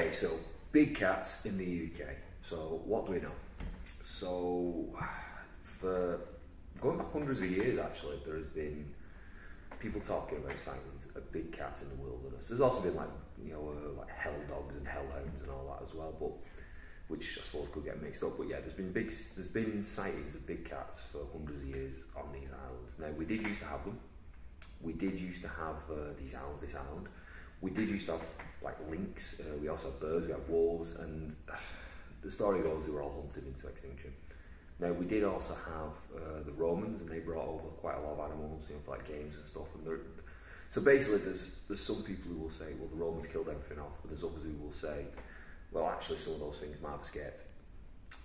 Okay, so big cats in the UK. So what do we know? So for going back hundreds of years, actually, there has been people talking about sightings of big cats in the wilderness. There's also been like you know uh, like hell dogs and hellhounds and all that as well, but which I suppose could get mixed up. But yeah, there's been big there's been sightings of big cats for hundreds of years on these islands. Now we did used to have them. We did used to have uh, these islands, this island. We did used to have like lynx. Uh, we also had birds. We had wolves, and uh, the story goes they were all hunted into extinction. Now we did also have uh, the Romans, and they brought over quite a lot of animals, you know, for like games and stuff. And so basically, there's there's some people who will say, well, the Romans killed everything off, but there's others who will say, well, actually, some of those things might have escaped.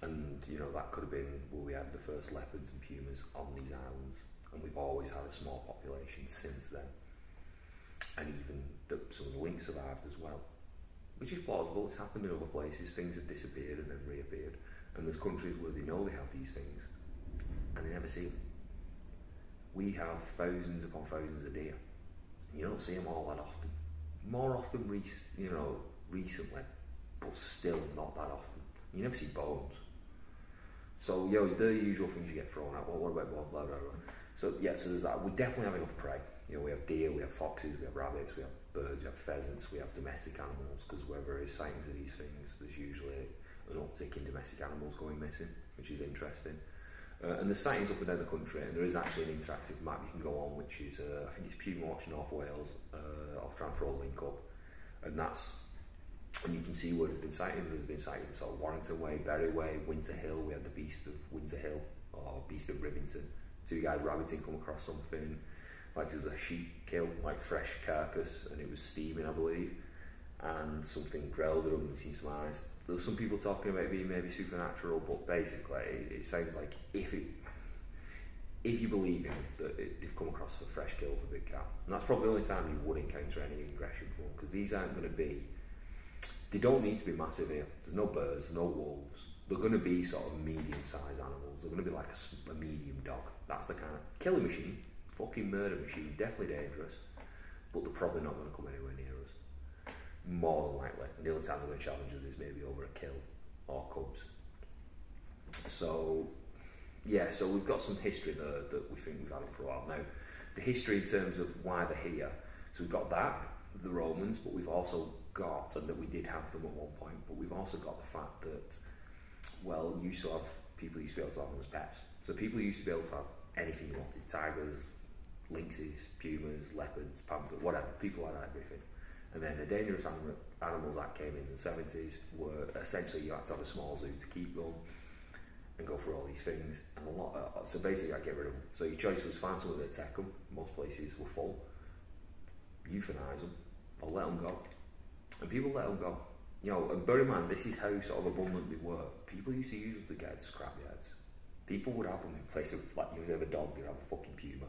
And you know that could have been where we had the first leopards and pumas on these islands, and we've always had a small population since then. And even the, some of the lynx survived as well, which is plausible. It's happened in other places. Things have disappeared and then reappeared. And there's countries where they know they have these things and they never see them. We have thousands upon thousands of deer. You don't see them all that often. More often, rec- you know, recently, but still not that often. You never see bones. So, yo, the usual things you get thrown out. Well, what about blah, blah, blah, blah. So, yeah, so there's that. We definitely have enough prey. You know, we have deer, we have foxes, we have rabbits, we have birds, we have pheasants, we have domestic animals, because where there is sightings of these things, there's usually an uptick in domestic animals going missing, which is interesting. Uh, and the sightings up and down the country, and there is actually an interactive map you can go on, which is uh, I think it's Puma Watch North Wales. Uh, and a link up, and that's and you can see where there's been sightings. There's been sightings so Warrington Way, Bury Way, Winter Hill. We had the Beast of Winter Hill or Beast of Rivington. Two guys rabbiting come across something like there's a sheep killed, like fresh carcass, and it was steaming, I believe, and something growled at them. See some eyes there some people talking about being maybe supernatural, but basically it, it sounds like if it if you believe in that it, they've come across a fresh kill for big cat, and that's probably the only time you would encounter any aggression from because these aren't going to be. They don't need to be massive here. There's no birds, no wolves. They're going to be sort of medium-sized animals. They're going to be like a, a medium dog. That's the kind of killing machine, fucking murder machine. Definitely dangerous, but they're probably not going to come anywhere near us more than likely. The only time they're going to challenge us is maybe over a kill or cubs. So, yeah, so we've got some history there that we think we've had for a while. Now, the history in terms of why they're here, so we've got that, the Romans, but we've also got, and that we did have them at one point, but we've also got the fact that, well, used to have, people used to be able to have them as pets. So people used to be able to have anything you wanted, tigers, lynxes, pumas, leopards, panthers, whatever. People had everything. And then the Dangerous Animal, Animals that came in the 70s, were essentially you had to have a small zoo to keep them and go through all these things. And a lot, of, so basically, I get rid of them. So your choice was find someone that take them. Most places were full. Euthanize them or let them go. And people let them go. You know, and bear in mind, this is how sort of abundant they were. People used to use to get scrapyards. People would have them in place of, like, you have a dog, you'd have a fucking puma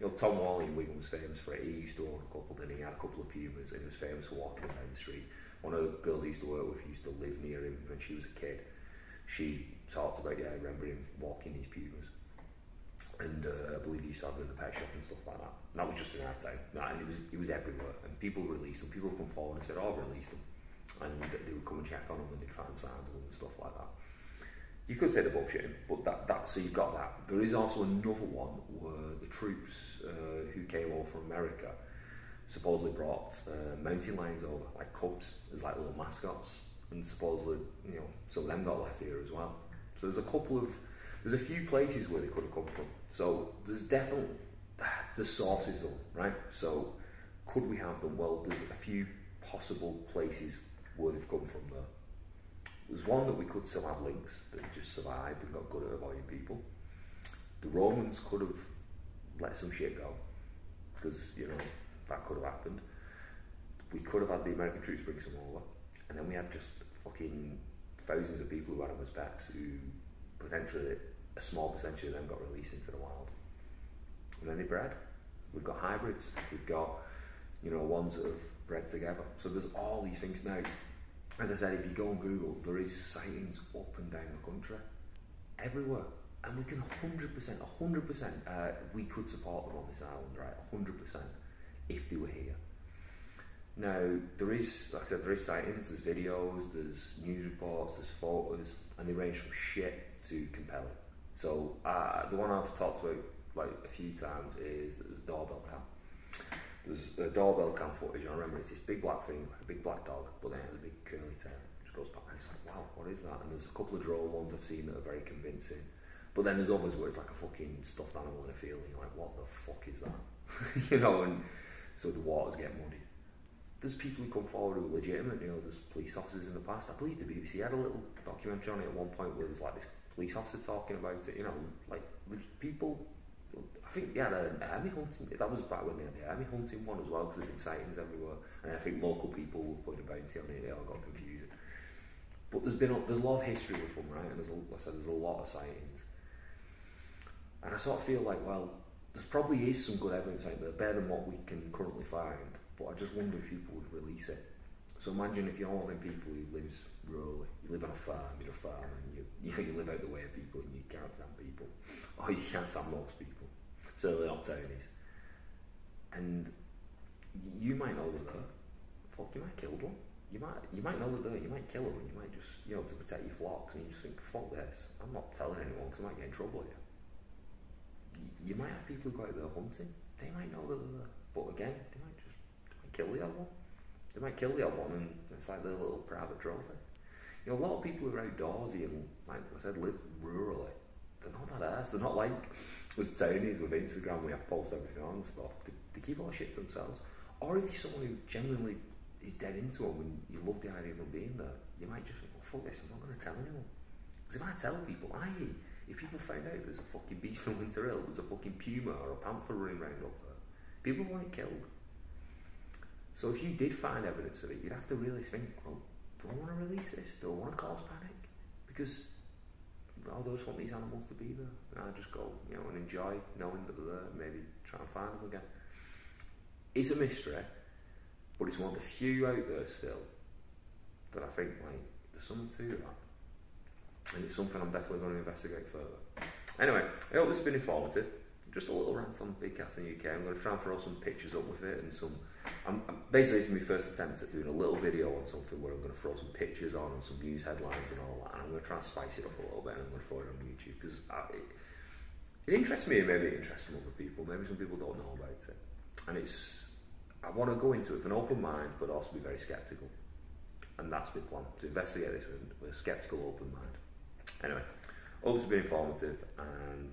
you know, Tom Whalley in Wigan was famous for it. He used to own a couple, then he had a couple of pumas, and he was famous for walking down the street. One of the girls he used to work with used to live near him when she was a kid. She talked about, yeah, I remember him walking these pumas. And uh, I believe he used to have them in the pet shop and stuff like that. And that was just in our time. and it was, it was everywhere. And people released them. People come forward and said, oh, I've released them. And they would come and check on them and they'd find signs of them and stuff like that you could say the bullshitting, but that, that so you've got that. There is also another one where the troops uh, who came over from America supposedly brought uh, mountain lions over, like cubs, as like little mascots, and supposedly, you know, some of them got left here as well. So there's a couple of, there's a few places where they could have come from. So there's definitely the sources them, right? So could we have them? Well, there's a few possible places where they've come from there. There's one that we could still have lynx that just survived and got good at avoiding people. The Romans could have let some shit go because you know that could have happened. We could have had the American troops bring some over, and then we had just fucking thousands of people who had them as who potentially a small percentage of them got released into the wild, and then they bred. We've got hybrids. We've got you know ones that have bred together. So there's all these things now as I said, if you go on Google, there is sightings up and down the country, everywhere. And we can 100%, 100%, uh, we could support them on this island, right? 100% if they were here. Now there is, like I said, there is sightings, there's videos, there's news reports, there's photos, and they range from shit to compelling. So uh, the one I've talked about like a few times is there's a doorbell cam. A doorbell cam footage, I remember it's this big black thing, like a big black dog, but then it has a big curly tail. It just goes back, and it's like, wow, what is that? And there's a couple of drone ones I've seen that are very convincing. But then there's others where it's like a fucking stuffed animal in a field, and you're like, what the fuck is that? you know, and so the waters get muddy. There's people who come forward who are legitimate, you know, there's police officers in the past. I believe the BBC had a little documentary on it at one point where there's like this police officer talking about it, you know, like people I think they had an army hunting. That was back when they had the army hunting one as well, because there's been sightings everywhere. And I think local people were putting a bounty on it. They all got confused. But there's been a, there's a lot of history with them, right? And there's I said there's a lot of sightings. And I sort of feel like, well, there probably is some good evidence out there, better than what we can currently find. But I just wonder if people would release it. So imagine if you're one of them people who lives rurally, you live on a farm, you're a farmer, and you, you, know, you live out the way of people and you can't stand people, or you can't stand most people, certainly not townies. And you might know they're fuck, you might kill one. You might, you might know they're you might kill them, you might just, you know, to protect your flocks, and you just think, fuck this, I'm not telling anyone because I might get in trouble here. You, you might have people who go out there hunting, they might know that they're there, but again, they might just they might kill the other one. They might kill the odd one and it's like their little private trophy. You know, a lot of people who are outdoorsy and, like I said, live rurally, they're not that ass. They're not like us townies with Instagram, we have to post everything on and stuff. They, they keep all the shit to themselves. Or if you're someone who genuinely is dead into them and you love the idea of them being there, you might just think, well, fuck this, I'm not going to tell anyone. Because if I tell people, I, if people find out there's a fucking beast in Winter Hill, there's a fucking puma or a panther running around up there, people want it killed. So if you did find evidence of it, you'd have to really think, well, do I want to release this? Do I want to cause panic? Because I just want these animals to be there. And I just go, you know, and enjoy knowing that they're there, maybe try and find them again. It's a mystery, but it's one of the few out there still that I think, like, there's something to that. And it's something I'm definitely going to investigate further. Anyway, I hope this has been informative just a little rant on big cats in the UK. I'm going to try and throw some pictures up with it and some. I'm, I'm basically it's my first attempt at doing a little video on something where I'm going to throw some pictures on and some news headlines and all that, and I'm going to try and spice it up a little bit and I'm going to throw it on YouTube because it, it interests me and maybe it interests some other people. Maybe some people don't know about it, and it's. I want to go into it with an open mind, but also be very skeptical, and that's my plan to investigate this with, with a skeptical, open mind. Anyway, it's been informative and